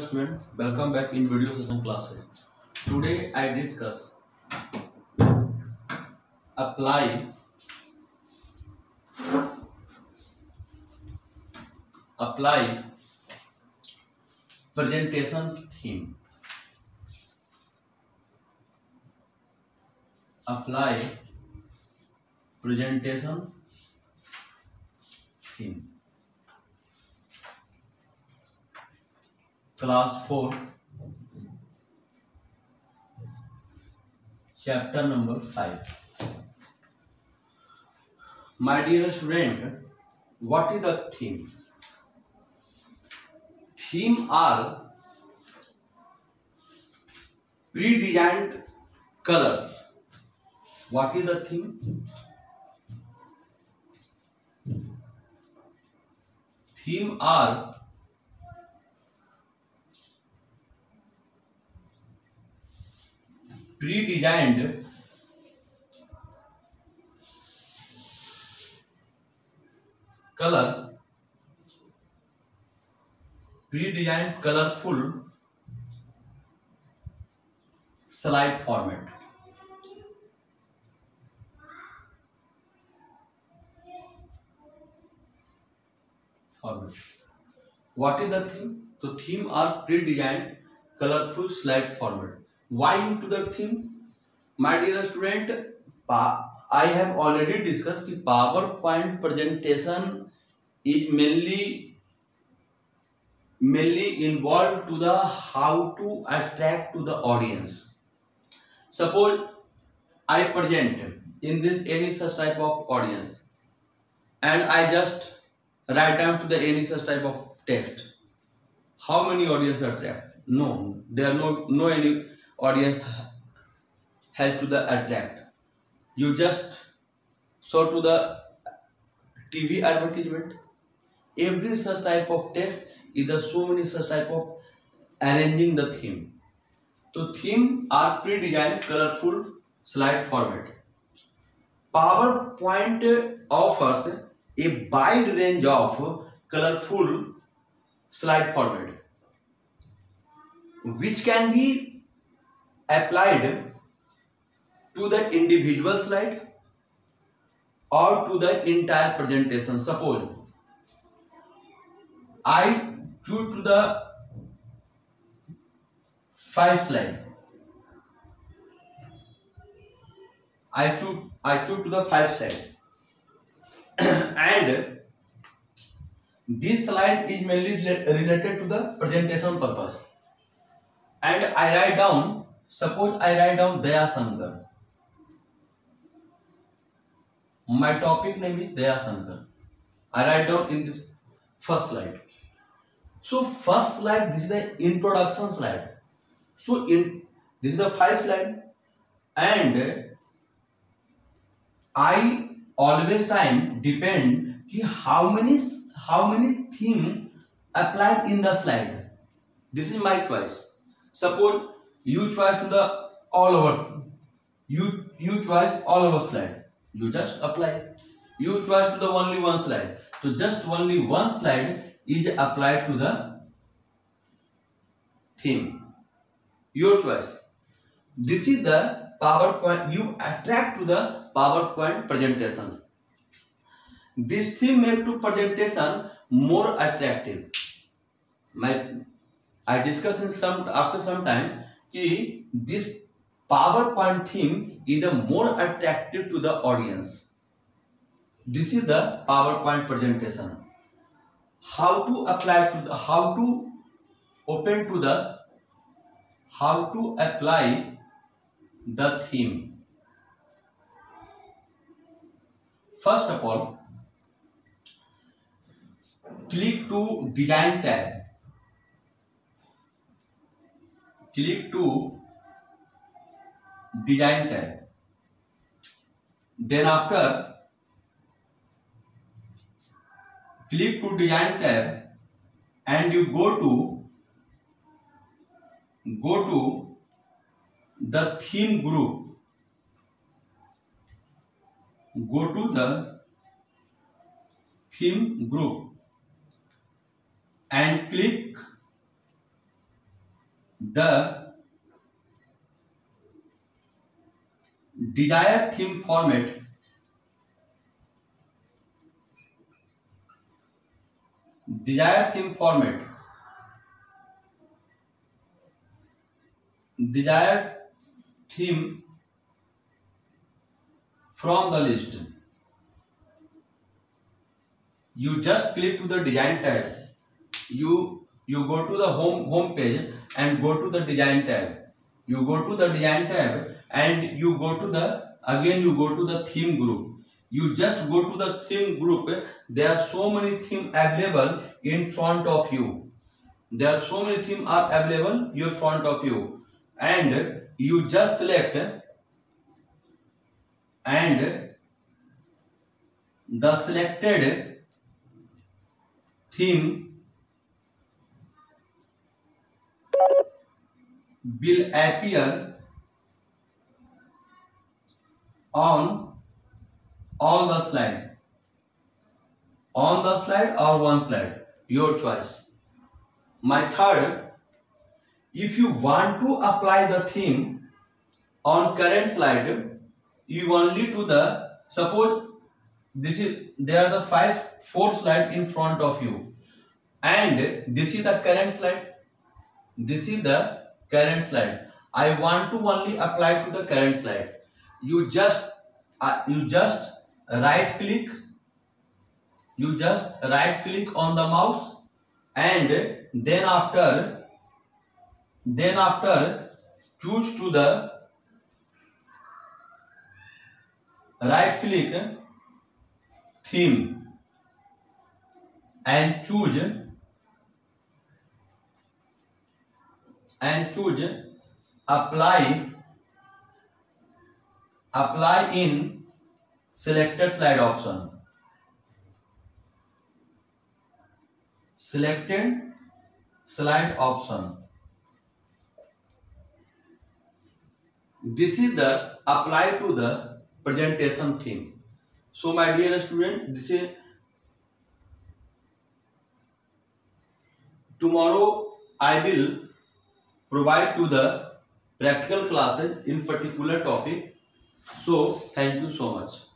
Student welcome back in video session class है today I discuss apply apply presentation theme apply presentation theme Class 4, Chapter number 5. My dear student, what is the theme? Theme are pre-designed colors. What is the theme? Theme are ligand colour predesigned colourful slide format format what is the theme तो theme are pre predesigned colourful slide format why you to the theme My dear student, I have already discussed the PowerPoint presentation is mainly involved to the how to attract to the audience. Suppose I present in this any such type of audience and I just write down to the any such type of text. How many audience attract? No, there are no any audience has to the attract you just show to the TV advertisement every such type of text is the so many such type of arranging the theme so theme are pre-designed colorful slide format PowerPoint offers a wide range of colorful slide format which can be applied to the individual slide or to the entire presentation. Suppose I choose to the five slide. I choose I choose to the five slide and this slide is mainly related to the presentation purpose and I write down suppose I write down Daya Sangar my topic name is Daya Dayasankar. I write down in this first slide. So first slide, this is the introduction slide. So in this is the five slide and I always time depend how many how many theme applied in the slide. This is my choice. Suppose you choice to the all over you you choice all over slide you just apply you choose to the only one slide so just only one slide is applied to the theme your choice this is the powerpoint you attract to the powerpoint presentation this theme make to presentation more attractive my i discuss in some after some time ki this PowerPoint theme is the more attractive to the audience. This is the PowerPoint presentation. How to apply the theme. First of all, click to Design tab. Click to design tag. Then after click to design tab and you go to the theme group. Go to the theme group and click the desired theme format desired theme from the list. You just click to the design tab. You go to the home page and go to the design tab. you go to the design tab and you go to the again you go to the theme group you just go to the theme group there are so many theme available in front of you there are so many theme are available your front of you and you just select and the selected theme will appear on all the slide on the slide or one slide your choice my third if you want to apply the theme on current slide you only to the suppose this is there are the five four slide in front of you and this is the current slide this is the current slide i want to only apply to the current slide you just uh, you just right click you just right click on the mouse and then after then after choose to the right click theme and choose and choose apply in selected slide option. Selected slide option. This is the apply to the presentation theme. So my dear student, this is tomorrow I will provide to the practical classes in particular topic so thank you so much